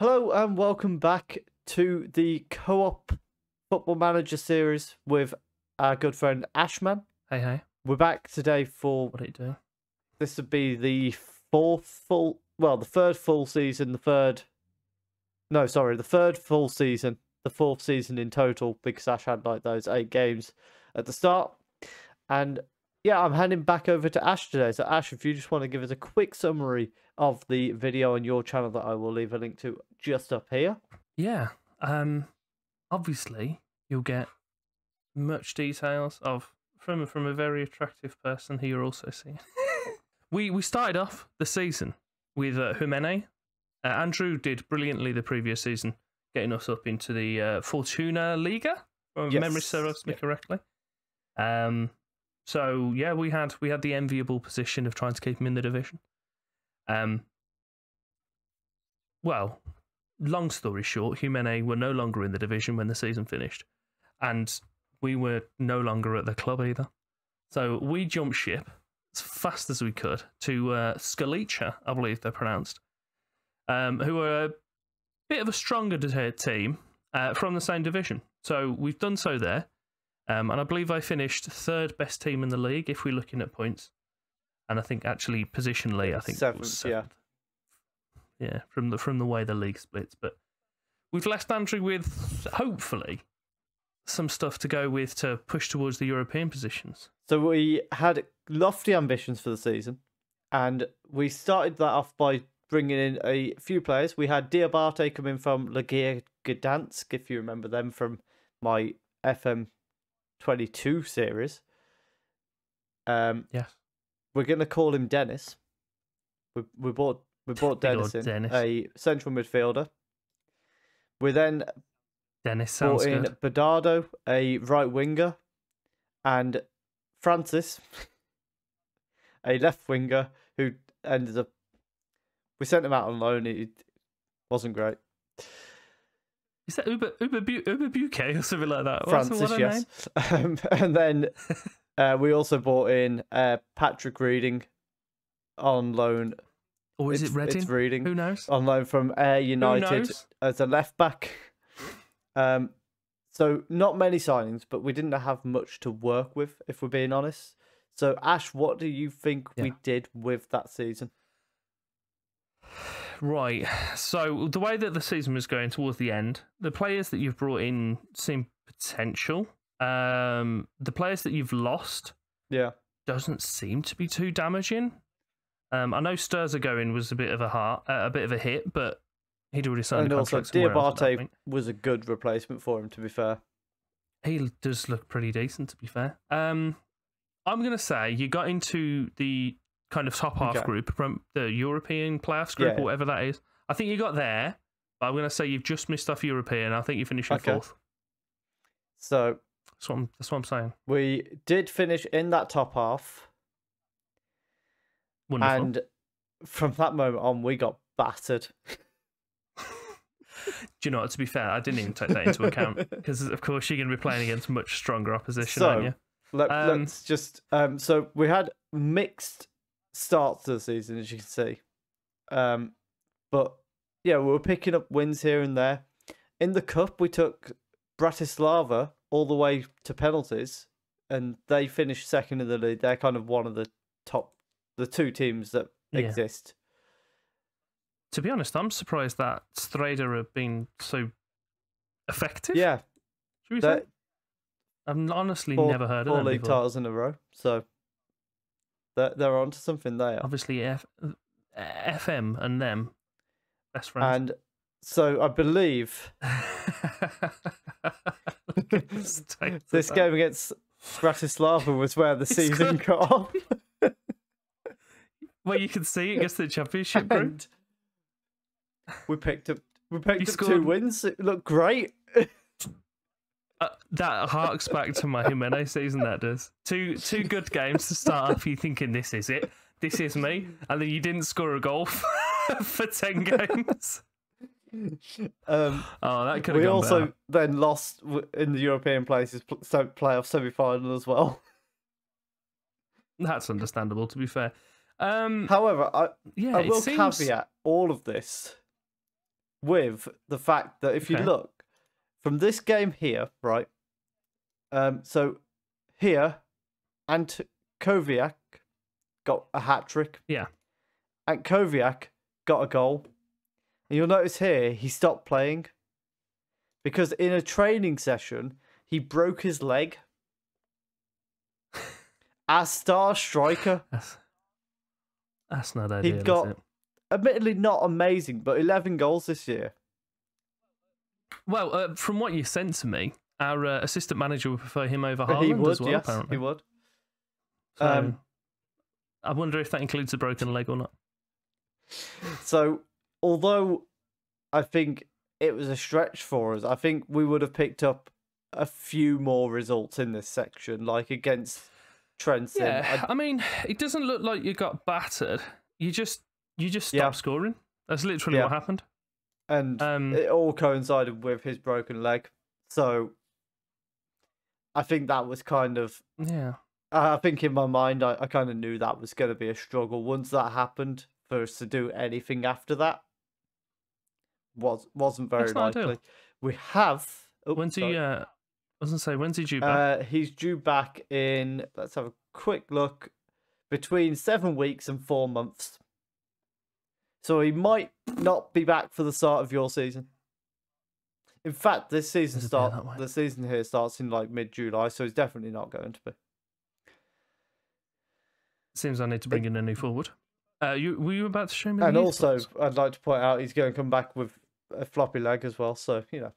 Hello and welcome back to the co-op football manager series with our good friend Ashman. Hey, hey, We're back today for what are you doing? this would be the fourth full well, the third full season, the third no, sorry, the third full season, the fourth season in total, because Ash had like those eight games at the start. And yeah, I'm handing back over to Ash today. So Ash, if you just want to give us a quick summary of the video on your channel that I will leave a link to just up here. Yeah, um, obviously you'll get much details of from from a very attractive person who you're also seeing. we we started off the season with uh, Humenné. Uh, Andrew did brilliantly the previous season, getting us up into the uh, Fortuna Liga, if Yes, memory serves me yeah. correctly. Um, so yeah, we had we had the enviable position of trying to keep him in the division. Um, well, long story short, Humenné were no longer in the division when the season finished, and we were no longer at the club either. So we jumped ship as fast as we could to uh, I believe they're pronounced, um, who are a bit of a stronger team uh, from the same division. So we've done so there, um, and I believe I finished third best team in the league if we're looking at points. And I think actually positionally, I think was Seventh, yeah. Yeah, from the from the way the league splits, but we've left Andrew with hopefully some stuff to go with to push towards the European positions. So we had lofty ambitions for the season, and we started that off by bringing in a few players. We had Diabate come in from Lechia Gdansk, if you remember them from my FM twenty two series. Um, Yes. we're gonna call him Dennis. We we bought we bought Dennis in Dennis. a central midfielder. We then Dennis sounds brought in good. Bedardo, a right winger, and Francis, a left winger, who ended up. We sent him out on loan. It wasn't great. Is that Uber Uber Bu- Uber Buke or something like that? Francis, yes. Um, and then uh, we also brought in uh, Patrick Reading on loan. Or is it's, it Reading? It's Reading Who knows? on loan from Ayr United as a left back. Um, so not many signings, but we didn't have much to work with, if we're being honest. So Ash, what do you think we did with that season? Right. So the way that the season was going towards the end, the players that you've brought in seem potential. Um, the players that you've lost Yeah, doesn't seem to be too damaging. Um, I know Sturzer going was a bit of a heart, uh, a bit of a hit, but he'd already signed and a also contract somewhere else Diabate was a good replacement for him. To be fair, He does look pretty decent, to be fair. Um, I'm going to say you got into the kind of top half Okay. group from the European playoffs group, Yeah. or whatever that is. I think you got there, but I'm going to say you've just missed off European. I think you finished in Okay. fourth. so That's what, I'm, that's what I'm saying. we did finish in that top half, Wonderful. and from that moment on, we got battered. Do you know what? To be fair, I didn't even take that into account because, of course, you're going to be playing against much stronger opposition, aren't So, you? Let, Um, let's just um so we had mixed starts to the season as you can see. Um but yeah, we were picking up wins here and there. In the cup we took Bratislava all the way to penalties and they finished second in the league. They're kind of one of the top the two teams that Yeah. exist. To be honest, I'm surprised that Strader have been so effective. Yeah. Should we say? I've honestly four, never heard of four them league before. titles in a row. So they're they're onto something there. Obviously, F- FM and them best friends. And so I believe this game against Bratislava was where the season got off. well, you can see it against the championship group. we picked up we picked You up two wins. It looked great. Uh, that harks back to my Jimenez season. That does two two good games to start off. You thinking this is it, this is me, and then you didn't score a goal for ten games. Um, Oh, that could have we also better. then lost in the European places playoff semi final as well. That's understandable. To be fair, um, However, I, yeah, I will seems... caveat all of this with the fact that if you look from this game here, right? Um, so here, Ant Koviak got a hat trick. Yeah. And Koviak got a goal. And you'll notice here he stopped playing because in a training session he broke his leg. As star striker, That's, that's not ideal. is got- it? admittedly not amazing, but 11 goals this year. Well, uh, from what you sent to me, our uh, assistant manager would prefer him over But Haaland he would, as well. yes, apparently, he would. So, um, I wonder if that includes a broken leg or not. So, although I think it was a stretch for us, I think we would have picked up a few more results in this section, like against Trenton. Yeah, I- I mean, it doesn't look like you got battered. You just you just stopped Yeah. scoring. That's literally Yeah. what happened. And Um, it all coincided with his broken leg. So, I think that was kind of. Yeah. I think in my mind, I, I kind of knew that was going to be a struggle. Once that happened, for us to do anything after that was wasn't very not ideal. likely. We have. Oh, When's sorry. he? Uh, I was gonna say when's he due back? Uh, he's due back in. Let's have a quick look. Between seven weeks and four months. So he might not be back for the start of your season. In fact, this season start the season here starts in like mid July, so he's definitely not going to be. Seems I need to bring in a new forward. Uh, you were you about to show me? And also, ones? I'd like to point out he's going to come back with a floppy leg as well. So you know,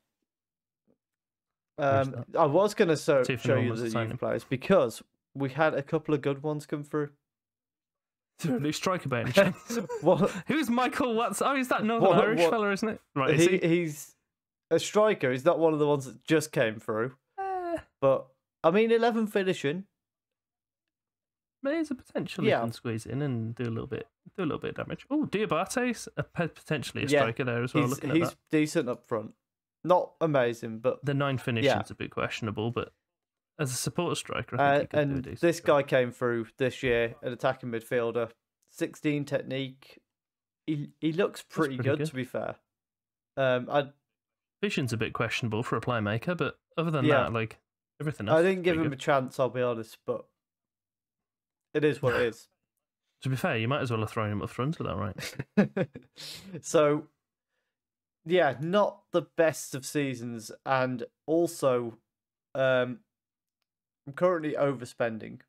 um, I was going to so, show you the youth players because we had a couple of good ones come through. New striker by any chance? What Who's Michael Watts? Oh, is that Northern What- Irish what- fella, isn't it? Right. He, he? he's a striker. He's not one of the ones that just came through. Uh, But I mean, eleven finishing. there's a potential Yeah. he can squeeze in and do a little bit, do a little bit of damage. Oh, Diabate's a, potentially a Yeah, striker there as well. he's looking at he's that, decent up front. Not amazing, but the nine finishing's a bit questionable, but as a support striker, I uh, think he could do a and this job. guy came through this year, an attacking midfielder, sixteen technique. He he looks pretty, pretty good, good. to be fair. Um, I vision's a bit questionable for a playmaker, but other than Yeah. that, like everything else. I didn't give him a chance. I'll be honest, but it is what it is. To be fair, you might as well have thrown him up front at that right. so yeah not the best of seasons and also um i'm currently overspending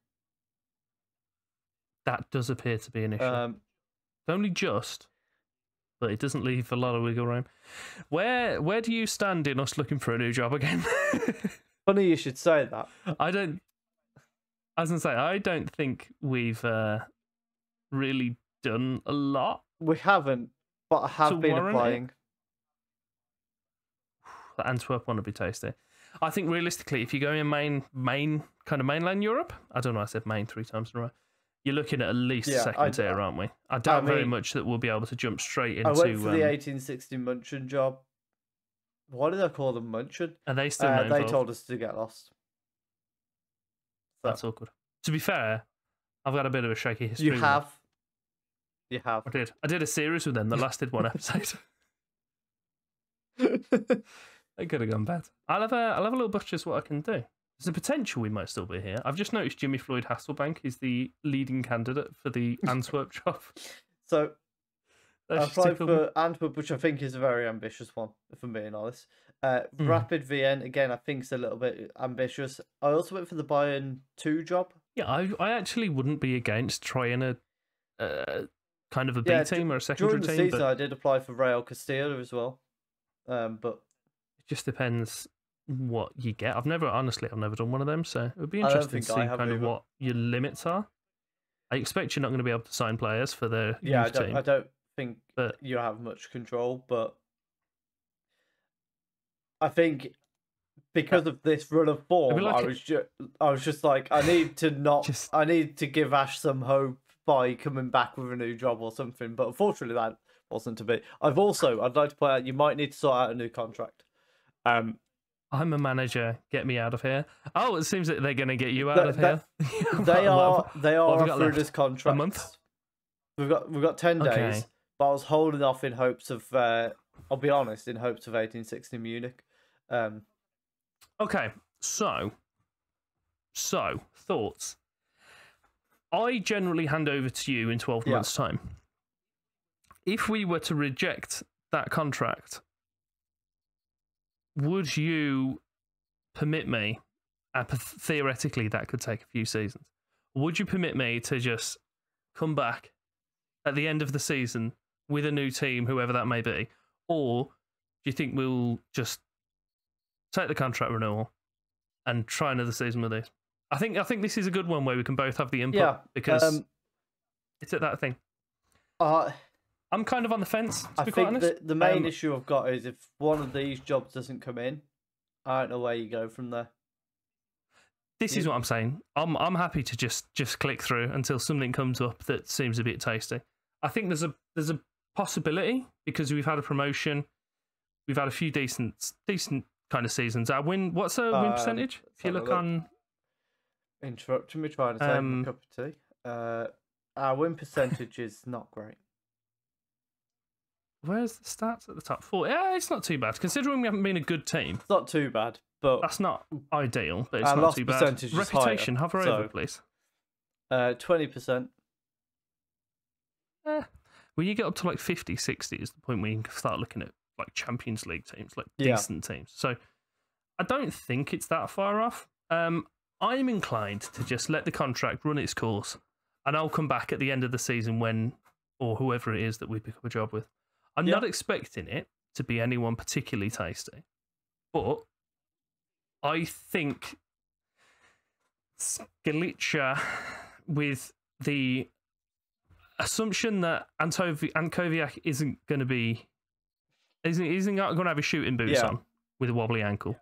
That does appear to be an issue. um Only just, but it doesn't leave a lot of wiggle room. Where where do you stand in us looking for a new job again? funny you should say that I don't. As I say I don't think we've uh, really done a lot. we haven't but i have been it? applying The Antwerp one would be tasty. I think realistically, if you go in main main kind of mainland Europe, I don't know. I said main three times in a row. You're looking at at least Yeah, second I- tier, aren't we? I doubt very mean- much that we'll be able to jump straight into. i went for the um, 1860 munchin job why did i call them munchin are they still uh, they told us to get lost So, That's awkward. To be fair, I've got a bit of a shaky history. you have you have I did. I did a series with them that lasted one episode. It could have gone bad. I'll have a I'll have a little butcher's what I can do. There's a potential we might still be here. I've just noticed Jimmy Floyd Hasselbaink is the leading candidate for the Antwerp job. so I applied for Antwerp, which I think is a very ambitious one, if I'm being honest. Uh, Mm. Rapid Wien, again, I think is a little bit ambitious. I also went for the Bayern 2 job. Yeah, I I actually wouldn't be against trying a uh, kind of a B Yeah, team or a secondary During the team, season, but I did apply for Real Castilla as well. Um, but just depends what you get. I've never honestly I've never done one of them, so it would be interesting to see kind of what your limits are. I expect you're not going to be able to sign players for the yeah, I don't, team. I don't think But- you have much control. But I think uh, because of this run of form, like I was just, I was just like, I need to not, Just- I need to give Ash some hope by coming back with a new job or something. But unfortunately, that wasn't to be. I've also, I'd like to point out, you might need to sort out a new contract. Um, I'm a manager. Get me out of here. Oh, it seems that they're going to get you out That- of that- here. they are, they are have we got through left? this contract. month? We've got, we've got ten days. But I was holding off in hopes of uh, I'll be honest, in hopes of 1860 Munich. Um, Okay, so, so thoughts. I generally hand over to you in twelve Yeah. months' time. If we were to reject that contract, would you permit me? And theoretically, that could take a few seasons. Would you permit me to just come back at the end of the season with a new team, whoever that may be, or do you think we'll just take the contract renewal and try another season with this. I think I think this is a good one where we can both have the input yeah, because um, it's at that thing. uh, I'm kind of on the fence to I be quite think honest. the, the main Um, issue I've got is if one of these jobs doesn't come in, I don't know where you go from there. this is what I'm saying. I'm I'm happy to just just click through until something comes up that seems a bit tasty. I think there's a there's a possibility because we've had a promotion, we've had a few decent decent kind of seasons. Our win what's our win Um, percentage? If you look look. on Interrupting me trying to take Um, a cup of tea. Uh, our win percentage is not great. Where's the stats at the top? Four. Yeah, it's not too bad considering we haven't been a good team. It's not too bad, but That's not ideal, but it's Our not loss too bad. percentage is higher, Reputation, hover so- over, please. uh, twenty percent. Eh. When you get up to like 50, 60 is the point where you can start looking at like Champions League teams, like Yeah. decent teams. So I don't think it's that far off. Um, I'm inclined to just let the contract run its course, and I'll come back at the end of the season when, or whoever it is that we pick up a job with. I'm Yeah. not expecting it to be anyone particularly tasty, but I think Skalicha with the assumption that Antovi- Ankoviak isn't going to be isn't isn't going to have his shooting boots Yeah. on with a wobbly ankle,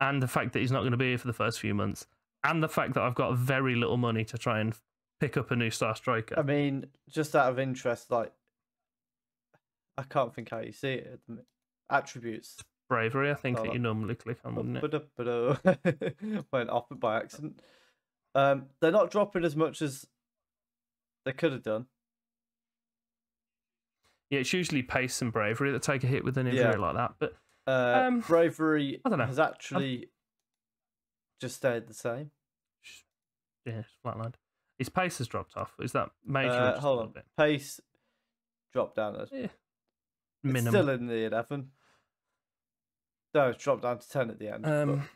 and the fact that he's not going to be here for the first few months, and the fact that I've got very little money to try and pick up a new star striker. I mean, just out of interest, like I can't think how you see it. at the mi- Attributes. Bravery, I think Oh, that you normally click on, wouldn't it? Went off it by accident. Um, they're not dropping as much as they could have done. Yeah, it's usually pace and bravery that take a hit with an injury Yeah. like that. But Uh, Um, bravery I dunno. has actually just stayed the same. yeah, it's flatlined. His pace has dropped off. Is that major? Uh, hold on, pace dropped down. A, Yeah. it's still in the eleven. No, it's dropped down to ten at the end. um,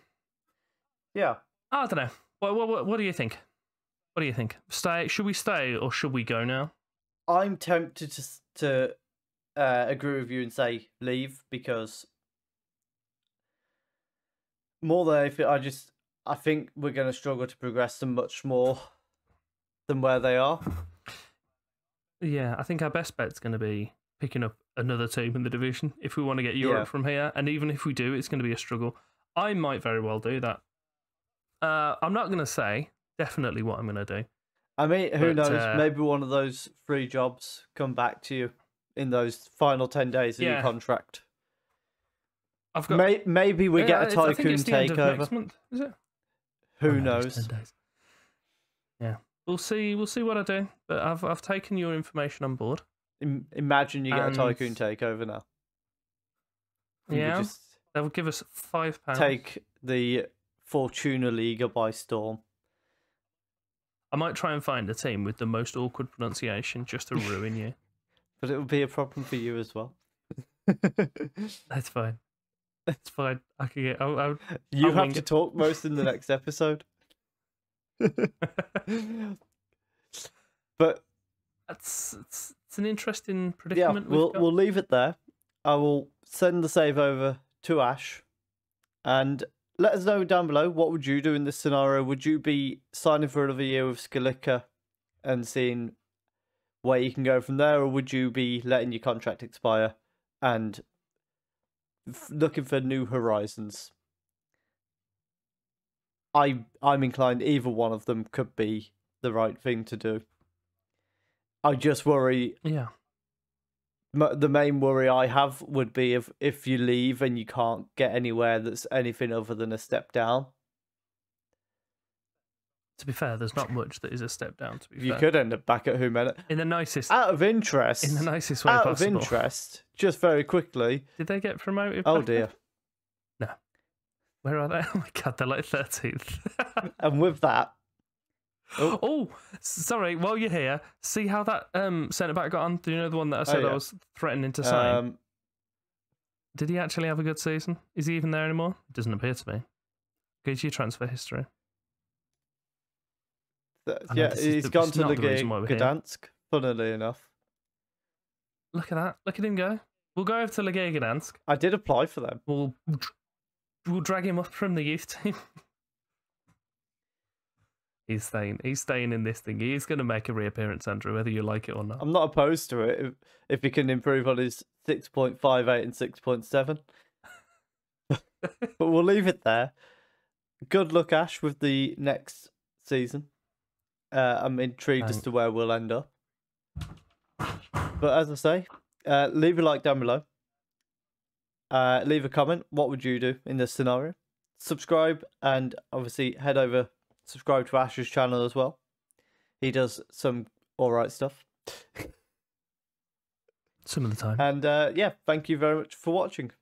yeah, I don't know. What, what, what, what do you think? What do you think? Stay? Should we stay or should we go now? I'm tempted to to uh, agree with you and say leave because more than anything, I just I think we're going to struggle to progress them much more than where they are. Yeah, I think our best bet's going to be picking up another team in the division if we want to get Europe Yeah. from here. And even if we do, it's going to be a struggle. I might very well do that. Uh, I'm not going to say definitely what I'm going to do. I mean, who But, knows? uh, Maybe one of those free jobs come back to you in those final ten days of your contract. I've got. May- maybe we Yeah, get a it's- tycoon it's the end of takeover. month, is it? Who Oh, knows? Yeah, we'll see. We'll see what I do. But I've I've taken your information on board. Im- imagine you get And- a tycoon takeover now. You Yeah. just They'll give us five pounds. take the Fortuna Liga by storm. I might try and find a team with the most awkward pronunciation just to ruin you. But it would be a problem for you as well. That's fine. That's fine. I can get. I'll, I'll, you I'll have to it. talk most in the next episode. but that's it's, it's an interesting predicament. we've we'll we'll leave it there. I will send the save over to Ash, and let us know down below what would you do in this scenario. Would you be signing for another year with Skalica and seeing where you can go from there, or would you be letting your contract expire and looking for new horizons? I I'm inclined either one of them could be the right thing to do. I just worry yeah. The main worry I have would be if if you leave and you can't get anywhere that's anything other than a step down. To be fair, there's not much that is a step down. To be fair. You fair, could end up back at Humenné. in the nicest, Out of interest, in the nicest way out possible. of interest, just very quickly. Did they get promoted? Oh dear. then? Where are they? Oh my god, they're like thirteenth. And with that, Oh. oh, sorry. While you're here, see how that um centre back got on. Do you know the one that I said yeah. I was threatening to sign? um, Did he actually have a good season? Is he even there anymore? It Doesn't appear to be. Go to your transfer history. th- I know yeah, he's the- gone to the the reason why here. Gdansk. Funnily enough, Look at that. Look at him go. We'll go over to Lechia Gdansk. I did apply for them. We'll we'll drag him up from the youth team. he's staying. He's staying in this thing. He's going to make a reappearance, Andrew, whether you like it or not. I'm not opposed to it if, if he can improve on his 6.58 and 6.7. but we'll leave it there. Good luck, Ash, with the next season. Uh, I'm intrigued as to where we'll end up. But as I say, uh, leave a like down below. Uh, leave a comment. What would you do in this scenario? Subscribe and obviously head over, subscribe to Ash's channel as well. He does some alright stuff. Some of the time. And uh, yeah, thank you very much for watching.